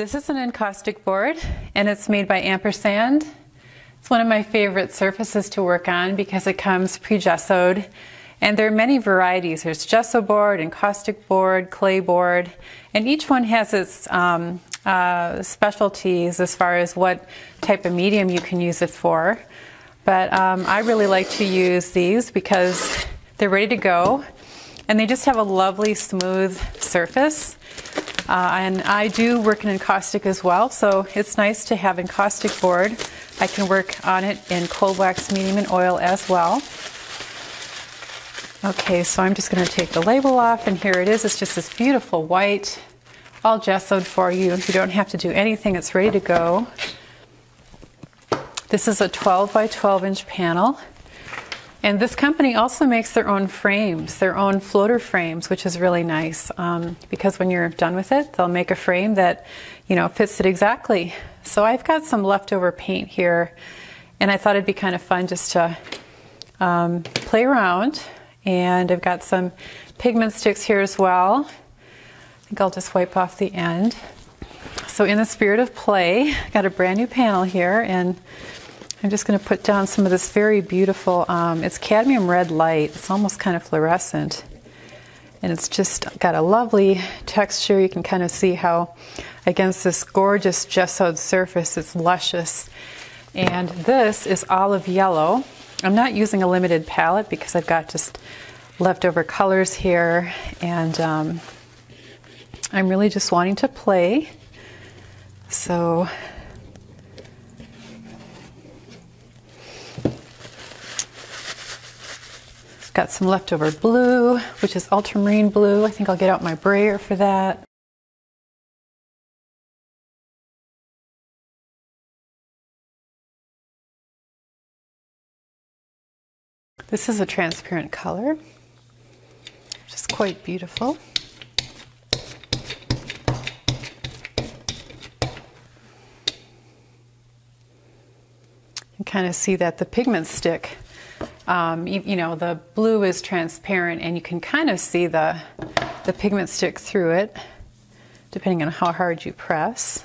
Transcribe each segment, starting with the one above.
This is an encaustic board and it's made by Ampersand. It's one of my favorite surfaces to work on because it comes pre-gessoed and there are many varieties. There's gesso board, encaustic board, clay board, and each one has its um, uh, specialties as far as what type of medium you can use it for. But um, I really like to use these because they're ready to go and they just have a lovely smooth surface. Uh, and I do work in encaustic as well, so it's nice to have encaustic board. I can work on it in cold wax, medium, and oil as well. Okay, so I'm just going to take the label off, and here it is. It's just this beautiful white, all gessoed for you. You don't have to do anything, it's ready to go. This is a 12 by 12 inch panel. And this company also makes their own frames, their own floater frames, which is really nice um, because when you're done with it, they'll make a frame that, you know, fits it exactly. So I've got some leftover paint here, and I thought it'd be kind of fun just to um, play around. And I've got some pigment sticks here as well. I think I'll just wipe off the end. So in the spirit of play, I got a brand new panel here, and I'm just going to put down some of this very beautiful, um, it's cadmium red light. It's almost kind of fluorescent. And it's just got a lovely texture. You can kind of see how against this gorgeous gessoed surface, it's luscious. And this is olive yellow. I'm not using a limited palette because I've got just leftover colors here. And um, I'm really just wanting to play. So Got some leftover blue, which is ultramarine blue. I think I'll get out my brayer for that. This is a transparent color, which is quite beautiful. You kind of see that the pigment stick um, you, you, know, the blue is transparent and you can kind of see the, the pigment stick through it, depending on how hard you press.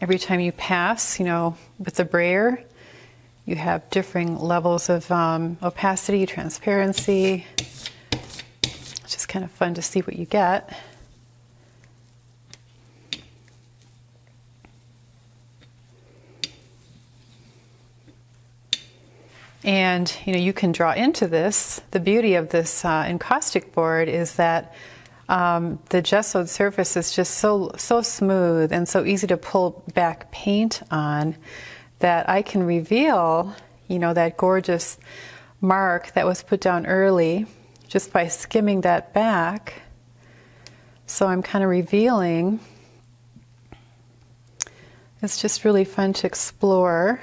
Every time you pass, you know, with the brayer, you have differing levels of um, opacity, transparency. It's just kind of fun to see what you get. And you know, you can draw into this. The beauty of this uh, encaustic board is that um, the gessoed surface is just so so smooth and so easy to pull back paint on that I can reveal, you know, that gorgeous mark that was put down early just by skimming that back. So I'm kind of revealing. It's just really fun to explore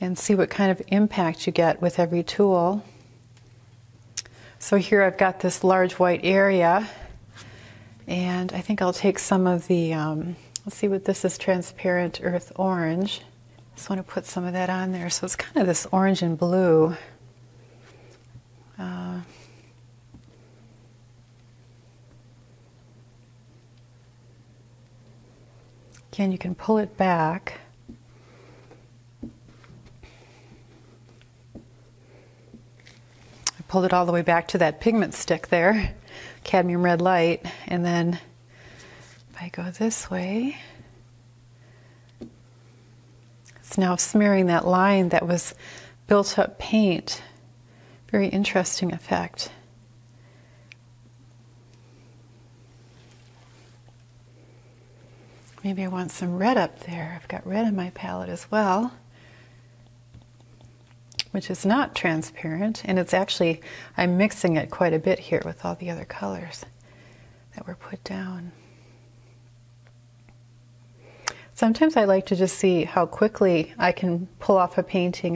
and see what kind of impact you get with every tool. So here I've got this large white area and I think I'll take some of the, um, let's see what this is, transparent earth orange. I just want to put some of that on there. So it's kind of this orange and blue. Uh, again, you can pull it back. Pulled it all the way back to that pigment stick there, cadmium red light, and then if I go this way, it's now smearing that line that was built up paint. Very interesting effect. Maybe I want some red up there. I've got red in my palette as well which is not transparent, and it's actually, I'm mixing it quite a bit here with all the other colors that were put down. Sometimes I like to just see how quickly I can pull off a painting.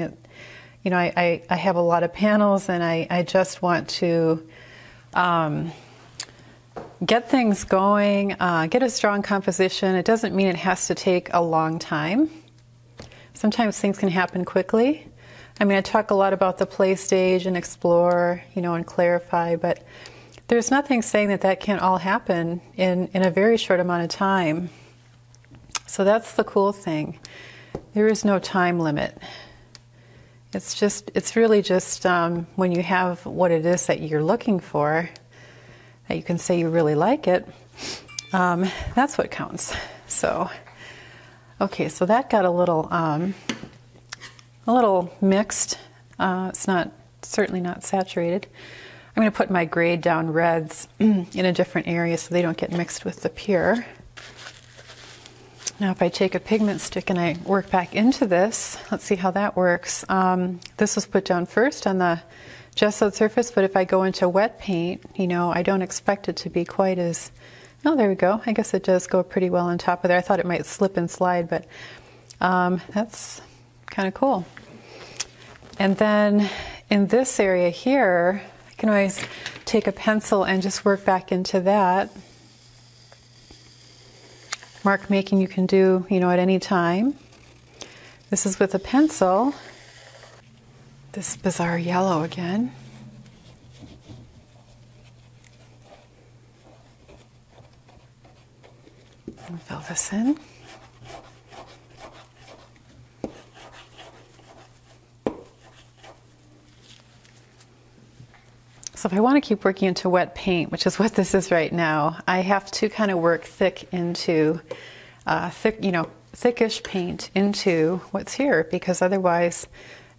You know, I, I, I have a lot of panels and I, I just want to um, get things going, uh, get a strong composition. It doesn't mean it has to take a long time. Sometimes things can happen quickly. I mean, I talk a lot about the play stage and explore, you know, and clarify, but there's nothing saying that that can't all happen in, in a very short amount of time. So that's the cool thing. There is no time limit. It's just, it's really just um, when you have what it is that you're looking for, that you can say you really like it, um, that's what counts. So, okay, so that got a little, um, a little mixed. Uh, it's not, certainly not saturated. I'm going to put my grayed down reds in a different area so they don't get mixed with the pure. Now if I take a pigment stick and I work back into this, let's see how that works. Um, this was put down first on the gessoed surface, but if I go into wet paint, you know, I don't expect it to be quite as, oh, there we go. I guess it does go pretty well on top of there. I thought it might slip and slide, but um, that's kind of cool. And then in this area here, I can always take a pencil and just work back into that. Mark making you can do, you know, at any time. This is with a pencil. This azo yellow again. Fill this in. So if I want to keep working into wet paint, which is what this is right now, I have to kind of work thick into uh, thick, you know, thickish paint into what's here because otherwise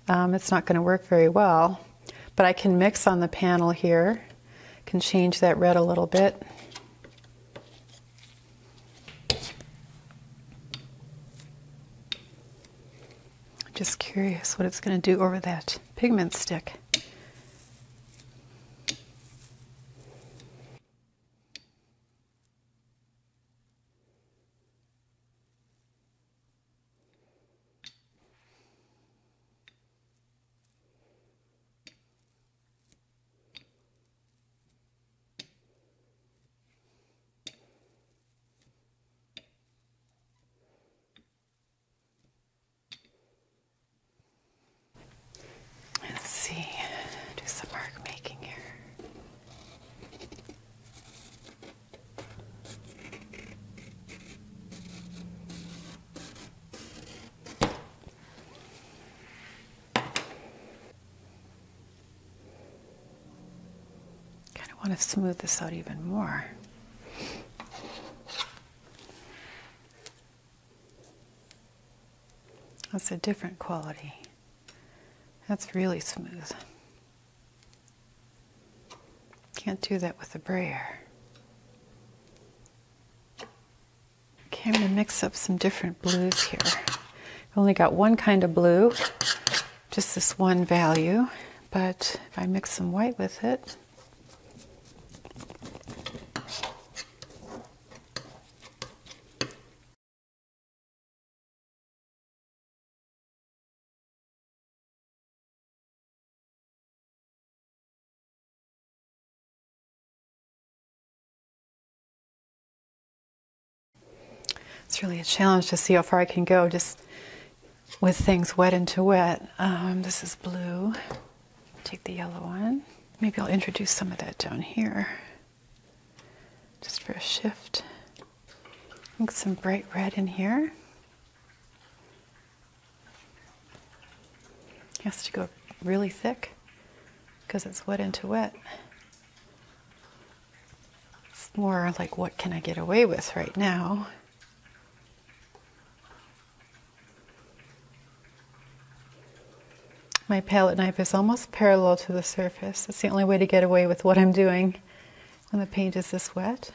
um, it's not going to work very well. But I can mix on the panel here, can change that red a little bit. Just curious what it's going to do over that pigment stick. Want to smooth this out even more. That's a different quality. That's really smooth. Can't do that with a brayer. Okay, I'm going to mix up some different blues here. I've only got one kind of blue, just this one value, but if I mix some white with it, It's really a challenge to see how far I can go just with things wet into wet. Um, this is blue. Take the yellow one. Maybe I'll introduce some of that down here just for a shift. I think some bright red in here. It has to go really thick because it's wet into wet. It's more like what can I get away with right now? My palette knife is almost parallel to the surface. That's the only way to get away with what I'm doing when the paint is this wet.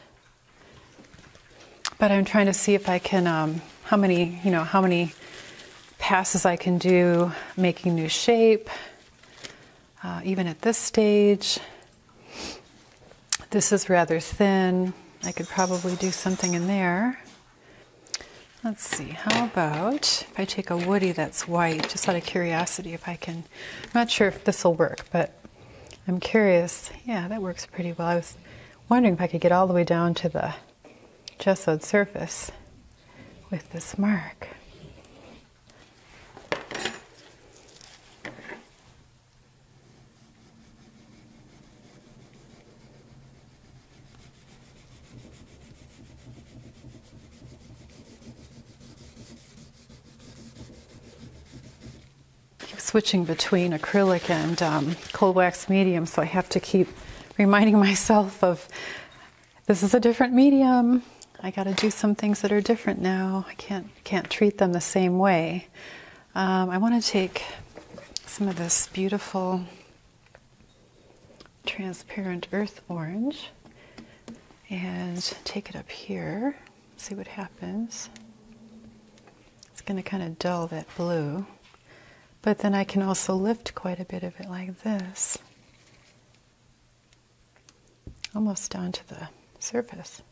But I'm trying to see if I can, um, how many, you know, how many passes I can do making new shape, uh, even at this stage. This is rather thin. I could probably do something in there. Let's see, how about if I take a woody that's white, just out of curiosity if I can, I'm not sure if this will work, but I'm curious. Yeah, that works pretty well. I was wondering if I could get all the way down to the gessoed surface with this mark. Switching between acrylic and um, cold wax medium, so I have to keep reminding myself of this is a different medium. I got to do some things that are different now. I can't can't treat them the same way. Um, I want to take some of this beautiful transparent earth orange and take it up here. See what happens. It's going to kind of dull that blue. But then I can also lift quite a bit of it like this, almost down to the surface.